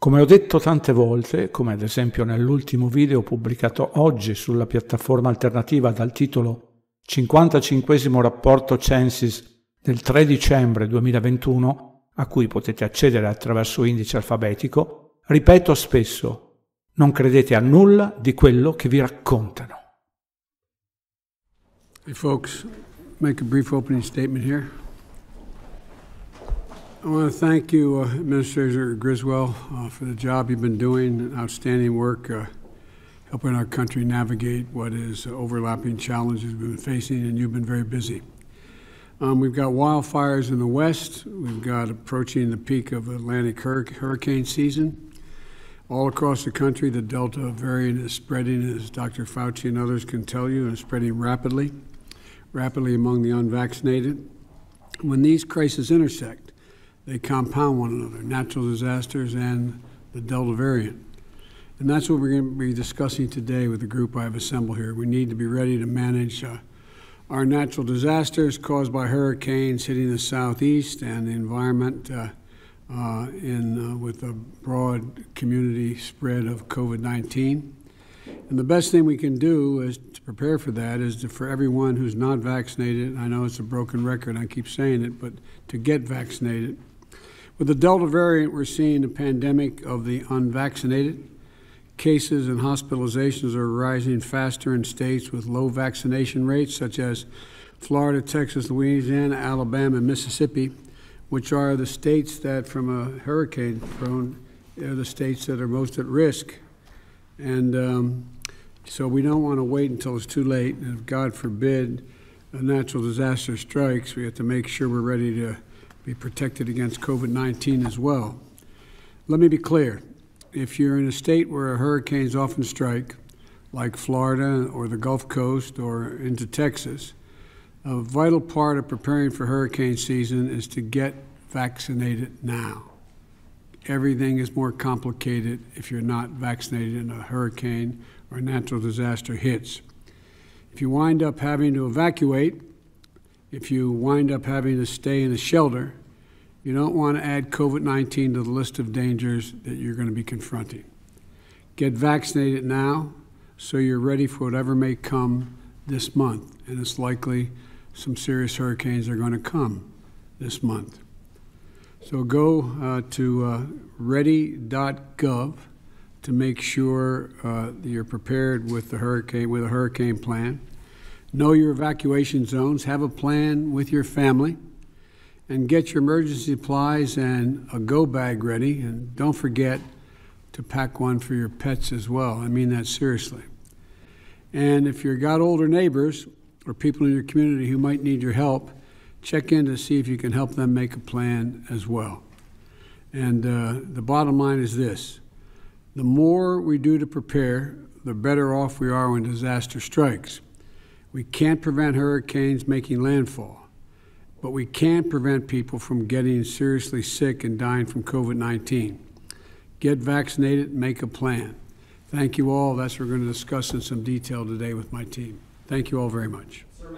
Come ho detto tante volte, come ad esempio nell'ultimo video pubblicato oggi sulla piattaforma alternativa dal titolo 55 rapporto Censis del 3 dicembre 2021, a cui potete accedere attraverso indice alfabetico, ripeto spesso, non credete a nulla di quello che vi raccontano. Hey folks, make a brief opening statement here. I want to thank you, uh, Administrator Criswell, uh, for the job you've been doing, outstanding work uh, helping our country navigate what is overlapping challenges we've been facing, and you've been very busy. Um, we've got wildfires in the west. We've got approaching the peak of Atlantic hur- hurricane season. All across the country, the Delta variant is spreading, as Dr. Fauci and others can tell you, and spreading rapidly, rapidly among the unvaccinated. When these crises intersect, they compound one another natural disasters and the Delta variant. And that's what we're going to be discussing today with the group I've assembled here. We need to be ready to manage uh, our natural disasters caused by hurricanes hitting the southeast and the environment uh, uh, in, uh, with a broad community spread of COVID 19. And the best thing we can do is to prepare for that is to, for everyone who's not vaccinated, I know it's a broken record, I keep saying it, but to get vaccinated with the Delta variant, we're seeing a pandemic of the unvaccinated. Cases and hospitalizations are rising faster in states with low vaccination rates, such as Florida, Texas, Louisiana, Alabama, and Mississippi, which are the states that, from a hurricane prone, are the states that are most at risk. And um, so we don't want to wait until it's too late. And if God forbid a natural disaster strikes, we have to make sure we're ready to be protected against COVID 19 as well. Let me be clear if you're in a state where hurricanes often strike, like Florida or the Gulf Coast or into Texas, a vital part of preparing for hurricane season is to get vaccinated now. Everything is more complicated if you're not vaccinated and a hurricane or natural disaster hits. If you wind up having to evacuate, if you wind up having to stay in a shelter, you don't want to add COVID 19 to the list of dangers that you're going to be confronting. Get vaccinated now so you're ready for whatever may come this month. And it's likely some serious hurricanes are going to come this month. So go uh, to uh, ready.gov to make sure uh, you're prepared with the hurricane with a hurricane plan. Know your evacuation zones. Have a plan with your family. And get your emergency supplies and a go bag ready. And don't forget to pack one for your pets as well. I mean that seriously. And if you've got older neighbors or people in your community who might need your help, check in to see if you can help them make a plan as well. And uh, the bottom line is this the more we do to prepare, the better off we are when disaster strikes. We can't prevent hurricanes making landfall, but we can prevent people from getting seriously sick and dying from COVID 19. Get vaccinated, make a plan. Thank you all. That's what we're going to discuss in some detail today with my team. Thank you all very much. Sir,